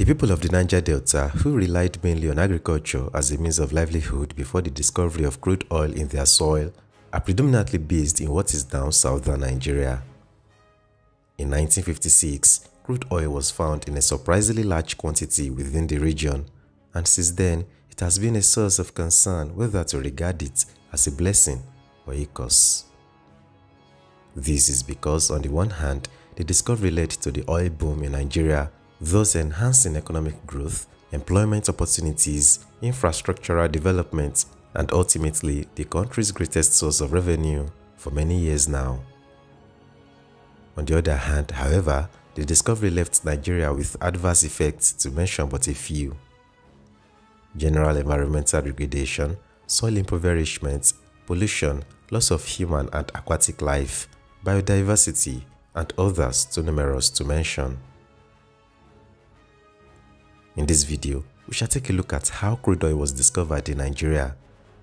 The people of the Niger Delta, who relied mainly on agriculture as a means of livelihood before the discovery of crude oil in their soil, are predominantly based in what is now southern Nigeria. In 1956, crude oil was found in a surprisingly large quantity within the region, and since then, it has been a source of concern whether to regard it as a blessing or a curse. This is because, on the one hand, the discovery led to the oil boom in Nigeria, thus enhancing economic growth, employment opportunities, infrastructural development, and ultimately the country's greatest source of revenue for many years now. On the other hand, however, the discovery left Nigeria with adverse effects to mention but a few. General environmental degradation, soil impoverishment, pollution, loss of human and aquatic life, biodiversity, and others too numerous to mention. In this video, we shall take a look at how crude oil was discovered in Nigeria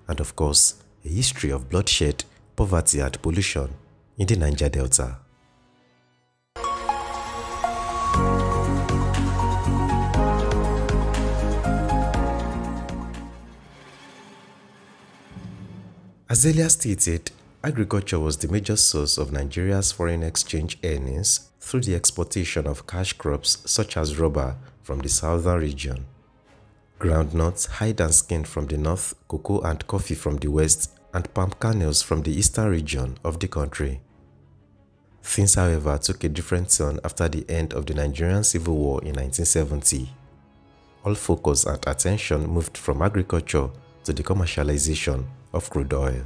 and of course, a history of bloodshed, poverty and pollution in the Niger Delta. As earlier stated, agriculture was the major source of Nigeria's foreign exchange earnings through the exportation of cash crops such as rubber from the southern region, groundnuts, hide and skin from the north, cocoa and coffee from the west, and palm kernels from the eastern region of the country. Things, however, took a different turn after the end of the Nigerian Civil War in 1970. All focus and attention moved from agriculture to the commercialization of crude oil.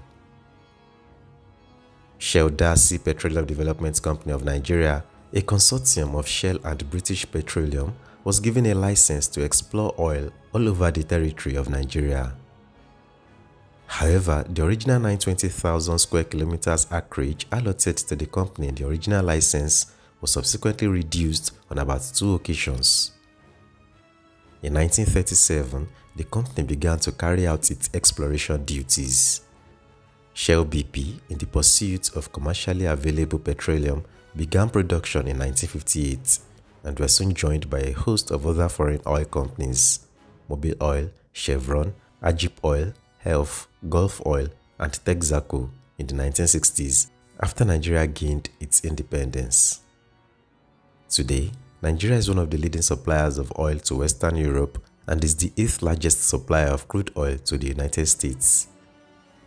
Shell D'Arcy Petroleum Development Company of Nigeria, a consortium of Shell and British Petroleum, was given a license to explore oil all over the territory of Nigeria. However, the original 920,000 square kilometers acreage allotted to the company in the original license was subsequently reduced on about two occasions. In 1937, the company began to carry out its exploration duties. Shell BP, in the pursuit of commercially available petroleum, began production in 1958 and were soon joined by a host of other foreign oil companies Mobil Oil, Chevron, Agip Oil, Elf, Gulf Oil, and Texaco in the 1960s after Nigeria gained its independence. Today, Nigeria is one of the leading suppliers of oil to Western Europe and is the eighth largest supplier of crude oil to the United States.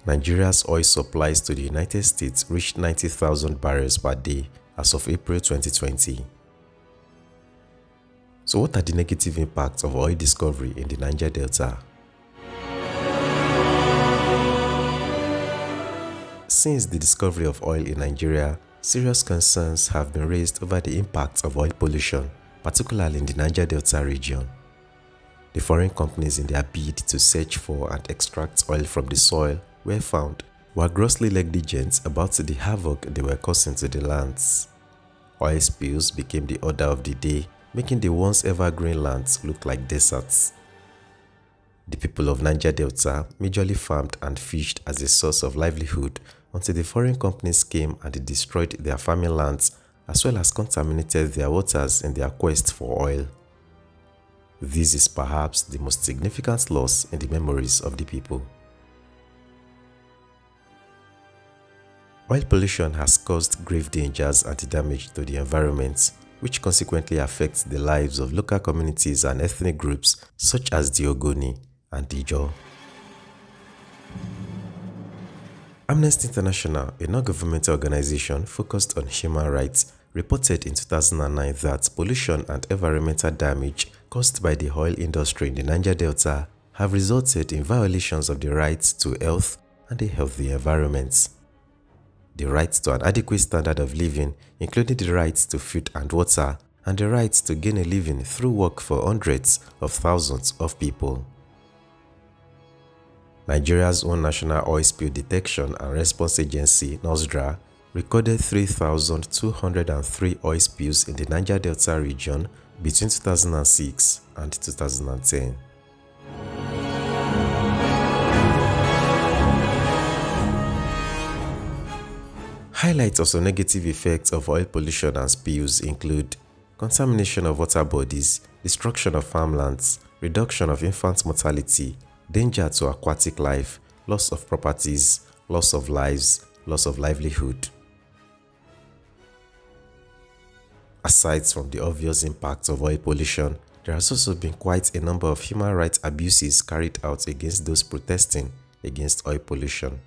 Nigeria's oil supplies to the United States reached 90,000 barrels per day as of April 2020. So what are the negative impacts of oil discovery in the Niger Delta? Since the discovery of oil in Nigeria, serious concerns have been raised over the impacts of oil pollution, particularly in the Niger Delta region. The foreign companies in their bid to search for and extract oil from the soil were found were grossly negligent about the havoc they were causing to the lands. Oil spills became the order of the day, making the once evergreen lands look like deserts. The people of Niger Delta majorly farmed and fished as a source of livelihood until the foreign companies came and destroyed their farming lands as well as contaminated their waters in their quest for oil. This is perhaps the most significant loss in the memories of the people. Oil pollution has caused grave dangers and damage to the environment, which consequently affects the lives of local communities and ethnic groups such as the Ogoni and Ijo. Amnesty International, a non-governmental organization focused on human rights, reported in 2009 that pollution and environmental damage caused by the oil industry in the Niger Delta have resulted in violations of the rights to health and a healthy environment. The right to an adequate standard of living, including the rights to food and water, and the right to gain a living through work for hundreds of thousands of people. Nigeria's own National Oil Spill Detection and Response Agency, NOSDRA, recorded 3,203 oil spills in the Niger Delta region between 2006 and 2010. Highlights of some negative effects of oil pollution and spills include contamination of water bodies, destruction of farmlands, reduction of infant mortality, danger to aquatic life, loss of properties, loss of lives, loss of livelihood. Aside from the obvious impacts of oil pollution, there has also been quite a number of human rights abuses carried out against those protesting against oil pollution.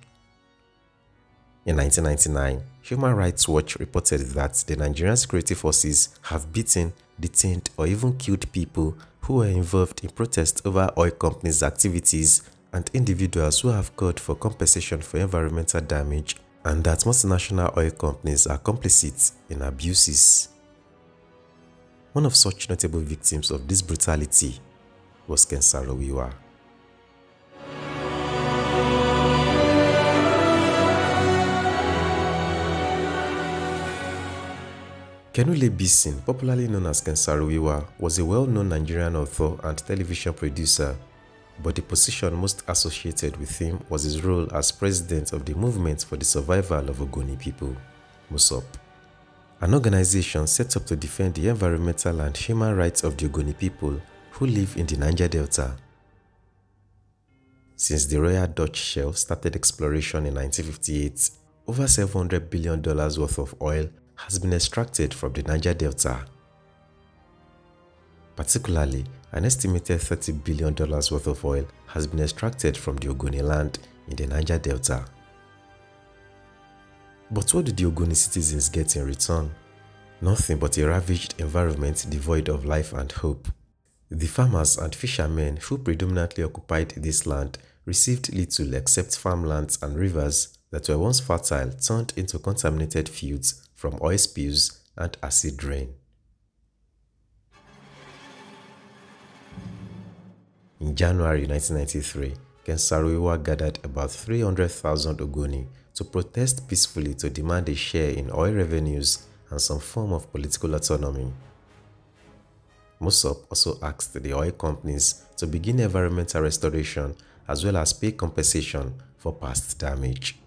In 1999, Human Rights Watch reported that the Nigerian security forces have beaten, detained, or even killed people who were involved in protests over oil companies' activities and individuals who have called for compensation for environmental damage and that multinational oil companies are complicit in abuses. One of such notable victims of this brutality was Ken Saro-Wiwa. Kenule Beeson, popularly known as Ken Saro-Wiwa, was a well-known Nigerian author and television producer, but the position most associated with him was his role as president of the Movement for the Survival of Ogoni People, MOSOP an organization set up to defend the environmental and human rights of the Ogoni people who live in the Niger Delta. Since the Royal Dutch Shell started exploration in 1958, over $700 billion worth of oil has been extracted from the Niger Delta. Particularly, an estimated $30 billion worth of oil has been extracted from the Ogoni land in the Niger Delta. But what did the Ogoni citizens get in return? Nothing but a ravaged environment devoid of life and hope. The farmers and fishermen who predominantly occupied this land received little except farmlands and rivers that were once fertile turned into contaminated fields from oil spills and acid rain. In January 1993, Ken Saro-Wiwa gathered about 300,000 Ogoni to protest peacefully to demand a share in oil revenues and some form of political autonomy. MOSOP also asked the oil companies to begin environmental restoration as well as pay compensation for past damage.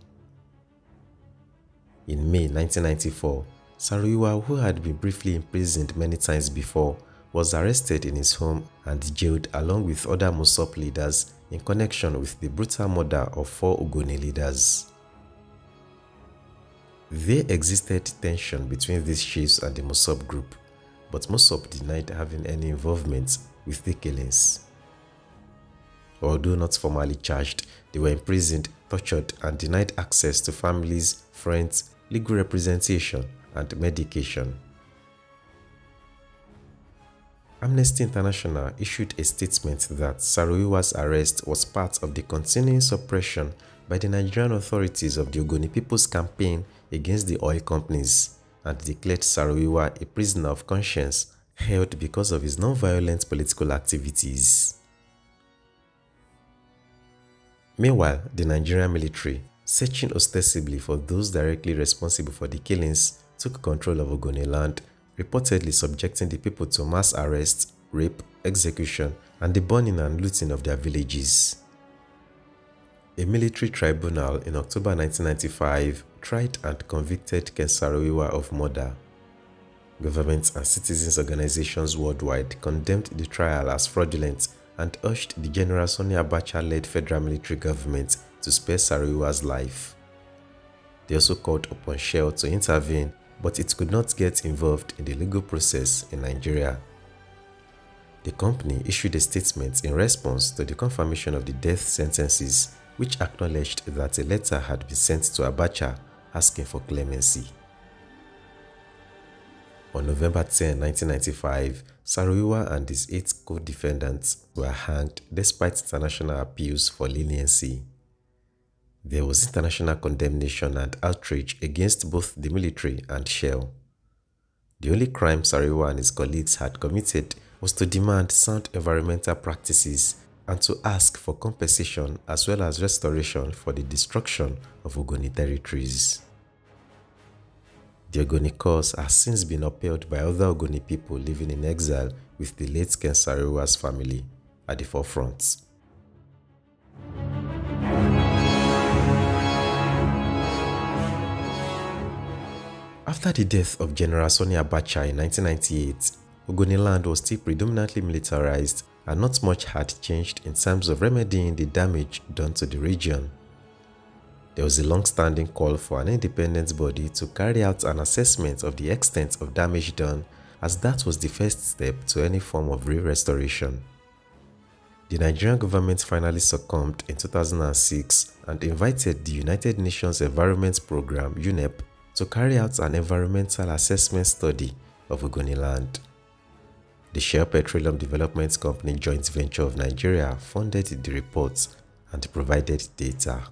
In May 1994, Saro-Wiwa, who had been briefly imprisoned many times before, was arrested in his home and jailed along with other MOSOP leaders in connection with the brutal murder of four Ogoni leaders. There existed tension between these chiefs and the MOSOP group, but MOSOP denied having any involvement with the killings. Although not formally charged, they were imprisoned, tortured, and denied access to families, friends, legal representation, and medication. Amnesty International issued a statement that Saro-Wiwa's arrest was part of the continuing suppression by the Nigerian authorities of the Ogoni People's Campaign against the oil companies and declared Saro-Wiwa a prisoner of conscience held because of his non-violent political activities. Meanwhile, the Nigerian military, searching ostensibly for those directly responsible for the killings, took control of Ogoni land, reportedly subjecting the people to mass arrest, rape, execution, and the burning and looting of their villages. A military tribunal in October 1995 tried and convicted Ken Saro-Wiwa of murder. Governments and citizens organizations worldwide condemned the trial as fraudulent and urged the General Sani Abacha-led federal military government to spare Saro-Wiwa's life. They also called upon Shell to intervene, but it could not get involved in the legal process in Nigeria. The company issued a statement in response to the confirmation of the death sentences which acknowledged that a letter had been sent to Abacha asking for clemency. On November 10, 1995, Saro-Wiwa and his eight co-defendants were hanged despite international appeals for leniency. There was international condemnation and outrage against both the military and Shell. The only crime Saro-Wiwa and his colleagues had committed was to demand sound environmental practices and to ask for compensation as well as restoration for the destruction of Ogoni territories. The Ogoni cause has since been upheld by other Ogoni people living in exile with the late Ken Saro-Wiwa's family at the forefront. After the death of General Sani Abacha in 1998, Ogoniland was still predominantly militarized and not much had changed in terms of remedying the damage done to the region. There was a long-standing call for an independent body to carry out an assessment of the extent of damage done as that was the first step to any form of real restoration. The Nigerian government finally succumbed in 2006 and invited the United Nations Environment Programme UNEP to carry out an environmental assessment study of Ogoniland. The Shell Petroleum Development Company joint venture of Nigeria funded the report and provided data.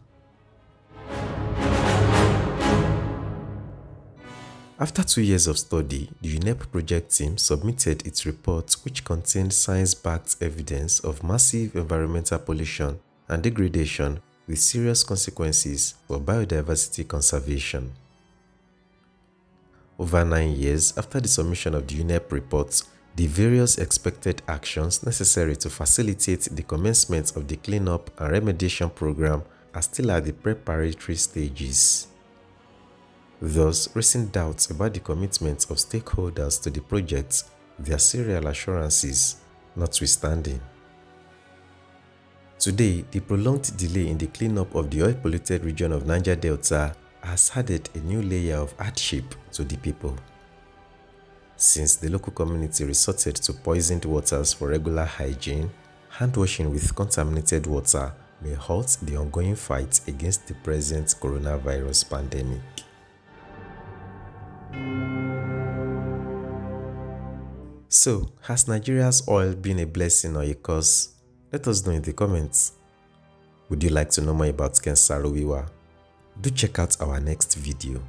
After two years of study, the UNEP project team submitted its report which contained science-backed evidence of massive environmental pollution and degradation with serious consequences for biodiversity conservation. Over nine years after the submission of the UNEP report, the various expected actions necessary to facilitate the commencement of the cleanup and remediation program are still at the preparatory stages. Thus, recent doubts about the commitment of stakeholders to the project, their serial assurances, notwithstanding. Today, the prolonged delay in the cleanup of the oil-polluted region of Niger Delta has added a new layer of hardship to the people. Since the local community resorted to poisoned waters for regular hygiene, hand washing with contaminated water may halt the ongoing fight against the present coronavirus pandemic. So, has Nigeria's oil been a blessing or a curse? Let us know in the comments. Would you like to know more about Ken Saro Wiwa? Do check out our next video.